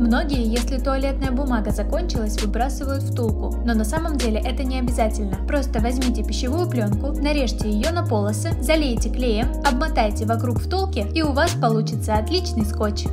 Многие, если туалетная бумага закончилась, выбрасывают втулку, но на самом деле это не обязательно. Просто возьмите пищевую пленку, нарежьте ее на полосы, залейте клеем, обмотайте вокруг втулки и у вас получится отличный скотч.